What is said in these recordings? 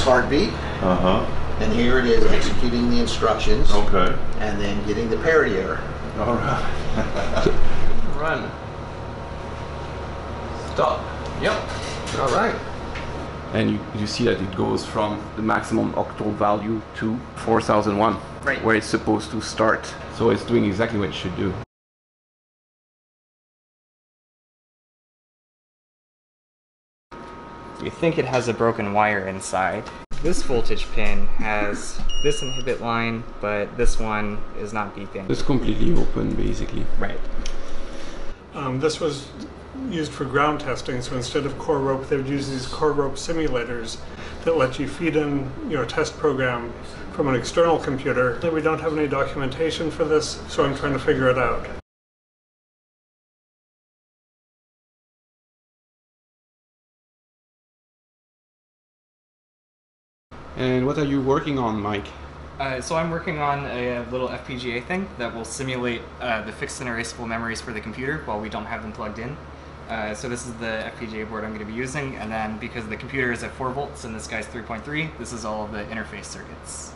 this heartbeat, Uh huh. and here it is executing the instructions, Okay. and then getting the parity error. All right. Run. Stop. Yep. All right. And you, you see that it goes from the maximum octal value to 4001, Right. where it's supposed to start. So it's doing exactly what it should do. You think it has a broken wire inside. This voltage pin has this inhibit line, but this one is not beeping. It's completely open, basically. Right. Um, this was used for ground testing, so instead of core rope, they would use these core rope simulators that let you feed in your test program from an external computer. We don't have any documentation for this, so I'm trying to figure it out. And what are you working on, Mike? Uh, so I'm working on a little FPGA thing that will simulate uh, the fixed and erasable memories for the computer while we don't have them plugged in. Uh, so this is the FPGA board I'm going to be using, and then because the computer is at 4 volts and this guy's 3.3, this is all of the interface circuits.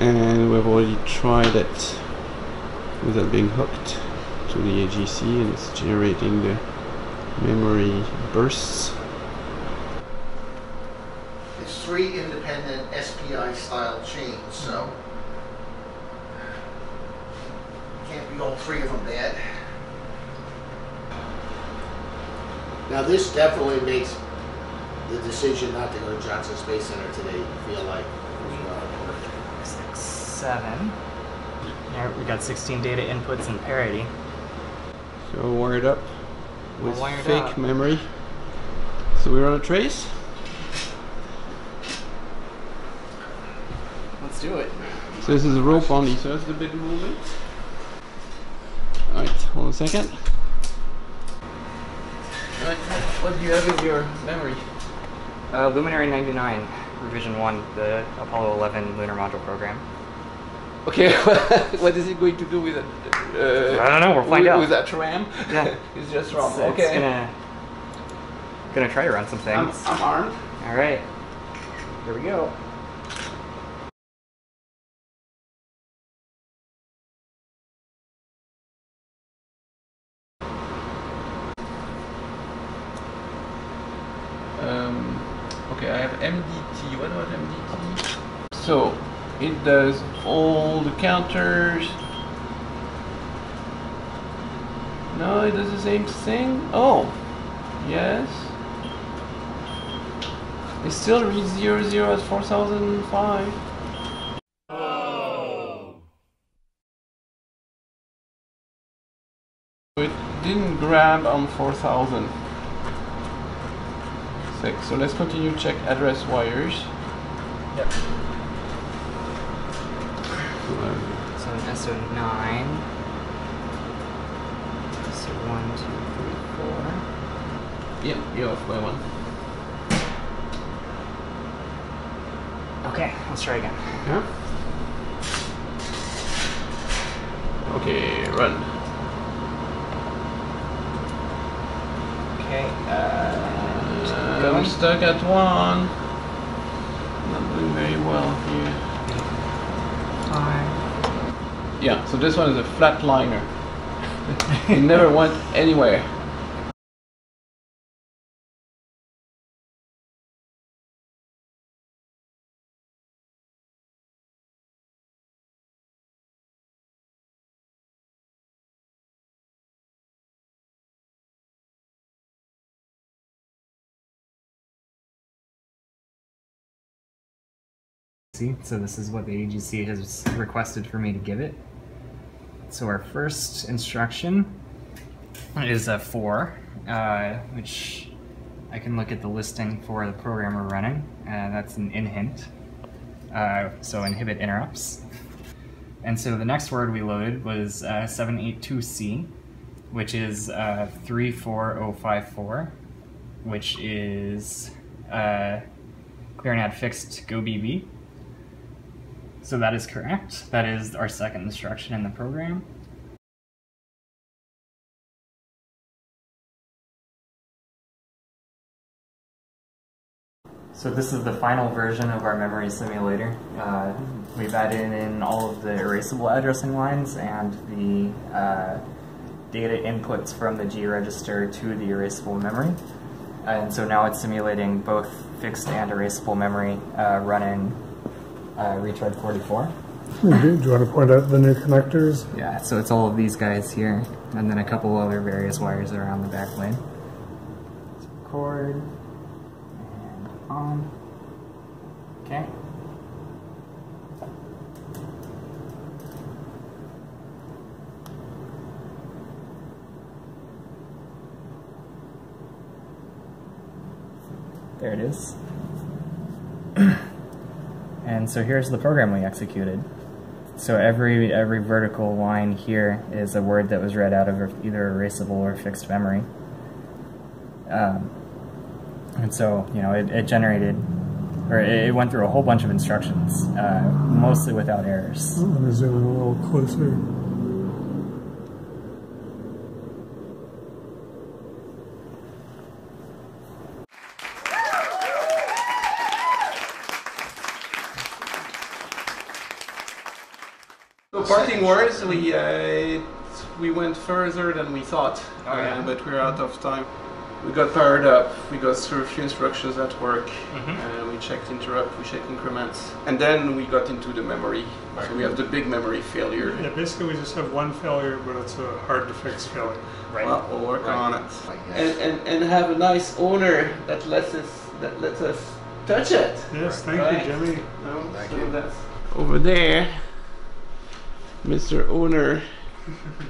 And we've already tried it without being hooked to the AGC and it's generating the memory bursts. It's three independent SPI style chains, so can't be all three of them bad. Now this definitely makes the decision not to go to Johnson Space Center today feel like seven. There, we got 16 data inputs and parity. So wired up with wired fake up. memory. So we're on a trace. Let's do it. So this is a rope only, so that's the big movement. Alright, hold on a second. Alright, what do you have in your memory? Uh, Luminary 99, revision 1, the Apollo 11 lunar module program. Okay, what is it going to do with it? Uh, I don't know, we'll find with, out. With that RAM? Yeah. it's just RAM. So okay. It's gonna, gonna try to run some I'm. I'm armed. All right, here we go. Um, okay, I have MDT. What about MDT? So it does all the counters. No, it does the same thing. Oh, yes. It still reads zero zero as four thousand five. It didn't grab on four thousand six. So let's continue check address wires. Yep. Uh, So an SO9. So one, two, three, four. Yep, you're off by one. Okay, let's try again. Yeah. Okay, run. Okay. Uh, Uh, I'm stuck at one. Not doing very well here. Five. Yeah, so this one is a flatliner. it never went anywhere. See, so this is what the AGC has requested for me to give it. So our first instruction is a four, uh, which I can look at the listing for the program we're running. Uh, that's an inhint, uh, so inhibit interrupts. And so the next word we loaded was uh, 782C, which is uh, 34054, which is uh, clear and add fixed go BB. So that is correct. That is our second instruction in the program. So this is the final version of our memory simulator. Uh, we've added in all of the erasable addressing lines and the uh, data inputs from the G register to the erasable memory. And so now it's simulating both fixed and erasable memory uh, running uh, retread 44. Do you want to point out the new connectors? Yeah, so it's all of these guys here, and then a couple other various wires around the backplane. Let's and on. Okay. There it is. and so here's the program we executed. So every every vertical line here is a word that was read out of either erasable or fixed memory. Um, and so you know it, it generated, or it, it went through a whole bunch of instructions, uh, mostly without errors. Let me zoom in a little closer. So parting words, we uh, we went further than we thought, Oh, yeah? uh, but we're out of time. We got powered up. We got through a few instructions at work. Mhm. Uh, we checked interrupt. We checked increments, and then we got into the memory. So we have the big memory failure. Yeah, basically we just have one failure, but it's a hard to fix failure. Right. Well, we'll work Right. on it. And, and and have a nice owner that lets us that lets us touch it. Yes, thank Right. you, Jimmie. No, Thank so you. that's over there. Mr. Owner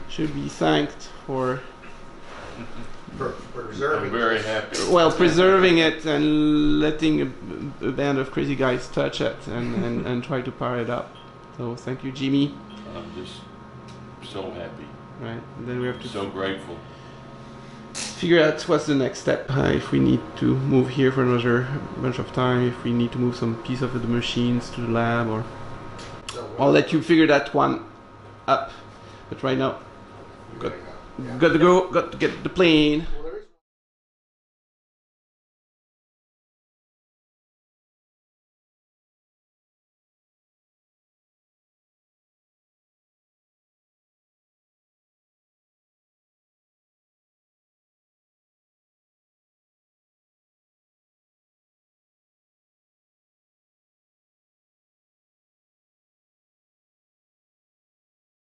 should be thanked for Per- Preserving. I'm very happy. well preserving it and letting a, a band of crazy guys touch it and, and, and try to power it up. So thank you, Jimmie. I'm just so happy, Right, and then we have to so grateful. figure out what's the next step. Uh, if we need to move here for another bunch of time, if we need to move some piece of the machines to the lab, or I'll let you figure that one up. But right now, There you go. Yeah. got to go, got to get the plane.